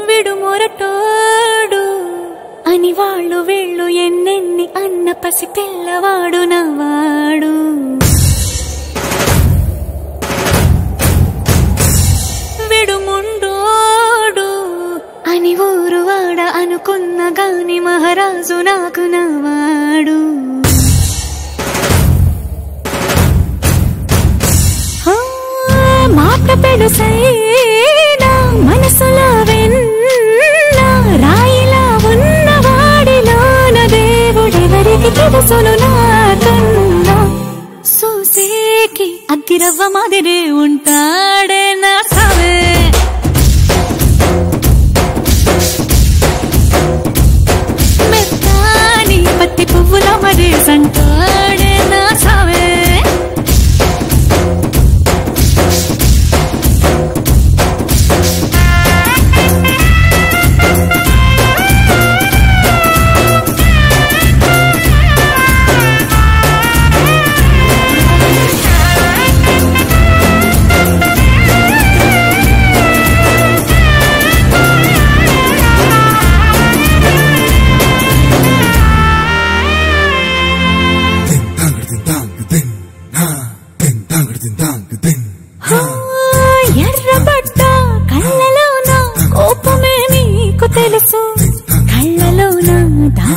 విడుమొరటోడు. అని వాళ్ళు వీళ్ళు ఎన్నెన్ని అన్న పసి పిల్లవాడు నవ్వాడు విడుముండోడు. అని ఊరు వాడ అనుకున్న గాని మహారాజు నాకు నవ్వాడు ఆ, మాట పెడుసైనా దేవుడెవరికి తెలుసును నాకన్నా సూసేకి అగ్గిరవ్వ మాదిరి ఉంటాడే నా సవే మెత్తాని పత్తి పువ్వుల మరి సంటాడే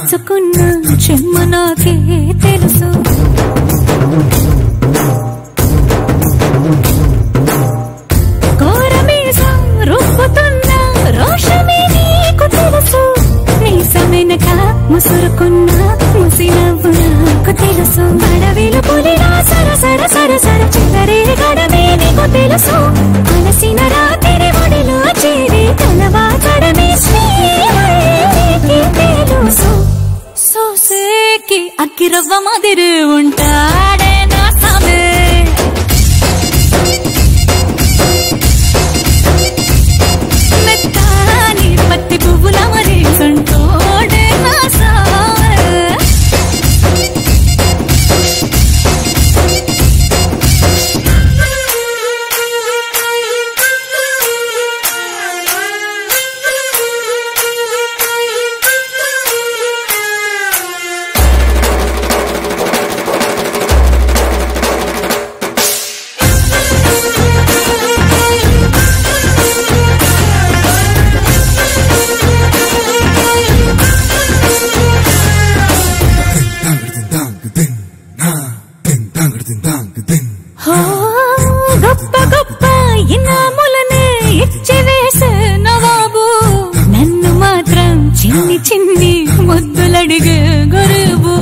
దాచుకున్న చెమ్మ నాకే తెలుసు. తెలుసు. ముసురుకున్న ముసినవ్వు నాకు తెలుసు. అడవిలు పులిలా సర సర సర సర చివరి అక్కిరవ్వ మాదిరి ఉంటాడే గొప్ప గొప్ప ఇనాములనే ఇచ్చి వేసే నవాబు. నన్ను మాత్రం చిన్ని చిన్ని ముద్దులడిగే గురువు.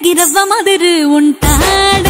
கிரசமதிரு உன் தாட